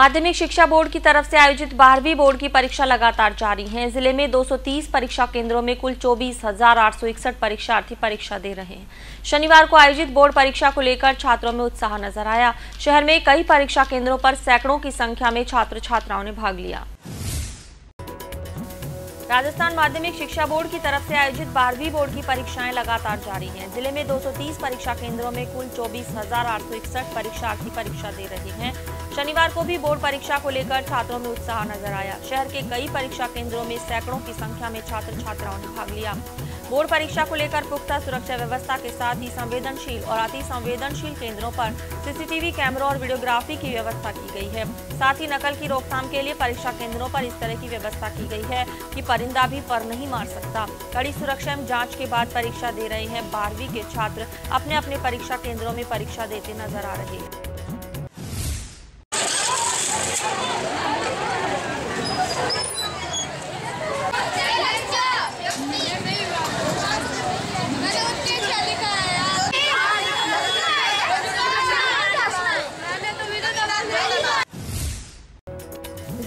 माध्यमिक शिक्षा बोर्ड की तरफ़ से आयोजित बारहवीं बोर्ड की परीक्षा लगातार जारी है। ज़िले में 230 परीक्षा केंद्रों में कुल चौबीस परीक्षार्थी परीक्षा दे रहे हैं। शनिवार को आयोजित बोर्ड परीक्षा को लेकर छात्रों में उत्साह नज़र आया। शहर में कई परीक्षा केंद्रों पर सैकड़ों की संख्या में छात्र छात्राओं ने भाग लिया। राजस्थान माध्यमिक शिक्षा बोर्ड की तरफ़ से आयोजित बारहवीं बोर्ड की परीक्षाएँ लगातार जारी हैं। ज़िले में 230 परीक्षा केंद्रों में कुल चौबीस परीक्षार्थी परीक्षा दे रहे हैं। शनिवार को भी बोर्ड परीक्षा को लेकर छात्रों में उत्साह नज़र आया। शहर के कई परीक्षा केंद्रों में सैकड़ों की संख्या में छात्र छात्राओं ने भाग लिया। बोर्ड परीक्षा को लेकर पुख्ता सुरक्षा व्यवस्था के साथ ही संवेदनशील और अति संवेदनशील केंद्रों पर सीसीटीवी कैमरों और वीडियोग्राफी की व्यवस्था की गई है। साथ ही नकल की रोकथाम के लिए परीक्षा केंद्रों पर इस तरह की व्यवस्था की गई है कि परिंदा भी पर नहीं मार सकता। कड़ी सुरक्षा एवं जाँच के बाद परीक्षा दे रहे हैं बारहवीं के छात्र अपने अपने परीक्षा केंद्रों में परीक्षा देते नज़र आ रहे हैं।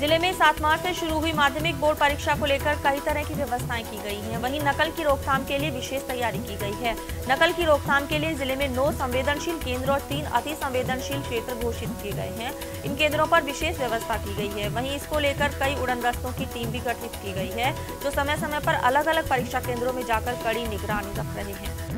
ज़िले में सात मार्च से शुरू हुई माध्यमिक बोर्ड परीक्षा को लेकर कई तरह की व्यवस्थाएँ की गई हैं। वहीं नकल की रोकथाम के लिए विशेष तैयारी की गई है। नकल की रोकथाम के लिए ज़िले में नौ संवेदनशील केंद्र और तीन अति संवेदनशील क्षेत्र घोषित किए गए हैं। इन केंद्रों पर विशेष व्यवस्था की गई है। वहीं इसको लेकर कई उड़न दस्तों की टीम भी गठित की गई है, जो समय समय पर अलग अलग परीक्षा केंद्रों में जाकर कड़ी निगरानी रख रहे हैं।